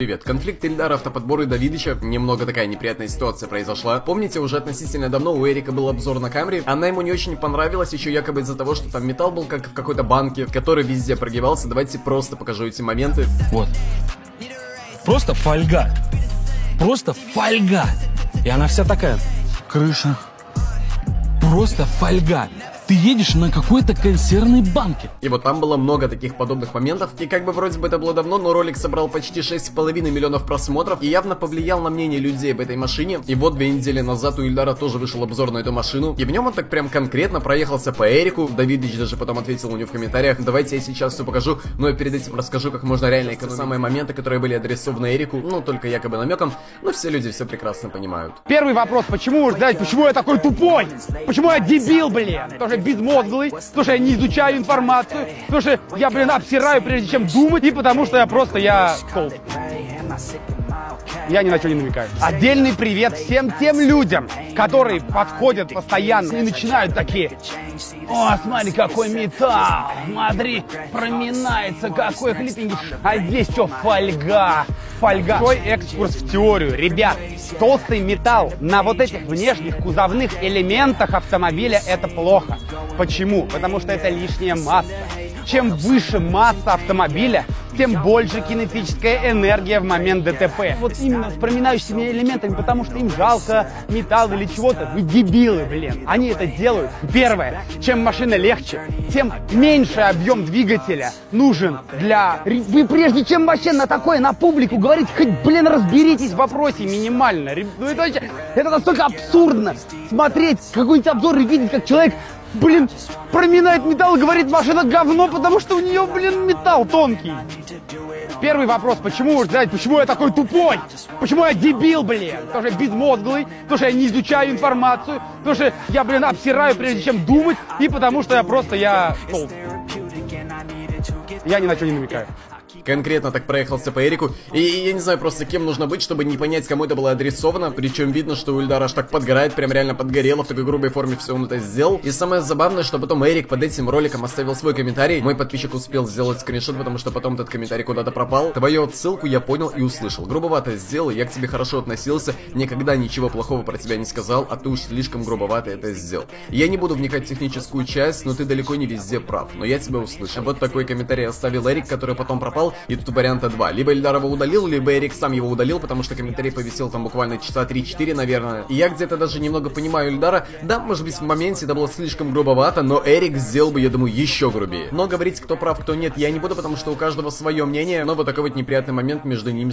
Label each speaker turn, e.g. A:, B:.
A: Привет. Конфликт Ильдара, автоподбора и Давидыча. Немного такая неприятная ситуация произошла. Помните, уже относительно давно у Эрика был обзор на камере. Она ему не очень понравилась, еще якобы из-за того, что там металл был как в какой-то банке, который везде прогибался. Давайте просто покажу эти моменты.
B: Вот. Просто фольга. Просто фольга. И она вся такая. Крыша. Просто фольга ты едешь на какой-то консервной банке.
A: И вот там было много таких подобных моментов, и как бы вроде бы это было давно, но ролик собрал почти 6,5 миллионов просмотров, и явно повлиял на мнение людей об этой машине. И вот две недели назад у Ильдара тоже вышел обзор на эту машину, и в нем он так прям конкретно проехался по Эрику. Давидыч даже потом ответил у него в комментариях, давайте я сейчас все покажу, но я перед этим расскажу, как можно реально экономить. Самые моменты, которые были адресованы Эрику, ну только якобы намеком, но все люди все прекрасно понимают.
C: Первый вопрос, почему, блядь, почему я такой тупой? Почему я дебил, блин? Тоже безмозглый, потому что я не изучаю информацию, потому что я, блин, обсираю, прежде чем думать, и потому что я просто, я толстый. Я ни на что не намекаю. Отдельный привет всем тем людям, которые подходят постоянно и начинают такие. О, смотри, какой металл! Смотри, проминается, какой хлипенький. А здесь что, фольга? Фольга. Твой экскурс в теорию. Ребят, толстый металл на вот этих внешних кузовных элементах автомобиля это плохо. Почему? Потому что это лишняя масса. Чем выше масса автомобиля, тем больше кинетическая энергия в момент ДТП. Вот именно с проминающими элементами, потому что им жалко металл или чего-то. Вы дебилы, блин. Они это делают. Первое, чем машина легче, тем меньше объем двигателя нужен для... Вы прежде чем вообще на такое, на публику говорить, хоть, блин, разберитесь в вопросе минимально. Ну это вообще, это настолько абсурдно смотреть какой-нибудь обзор и видеть, как человек блин, проминает металл и говорит, машина говно, потому что у нее, блин, металл тонкий. Первый вопрос, почему, знаете, почему я такой тупой? Почему я дебил, блин? Потому что я безмозглый, потому что я не изучаю информацию, потому что я, блин, обсираю, прежде чем думать, и потому что я просто, я толстый. Я ни на что не намекаю
A: конкретно так проехался по Эрику. И я не знаю просто, кем нужно быть, чтобы не понять, кому это было адресовано. Причем видно, что у Ильдара аж так подгорает, прям реально подгорело, в такой грубой форме все он это сделал. И самое забавное, что потом Эрик под этим роликом оставил свой комментарий. Мой подписчик успел сделать скриншот, потому что потом этот комментарий куда-то пропал. Твою ссылку я понял и услышал. Грубовато сделал, я к тебе хорошо относился, никогда ничего плохого про тебя не сказал, а ты уж слишком грубовато это сделал. Я не буду вникать в техническую часть, но ты далеко не везде прав, но я тебя услышал. Вот такой комментарий оставил Эрик, который потом пропал, и тут варианта два. Либо Эльдар его удалил, либо Эрик сам его удалил, потому что комментарий повисел там буквально часа 3-4, наверное. И я где-то даже немного понимаю Эльдара. Да, может быть в моменте это было слишком грубовато, но Эрик сделал бы, я думаю, еще грубее. Но говорить, кто прав, кто нет, я не буду, потому что у каждого свое мнение, но вот такой вот неприятный момент между ними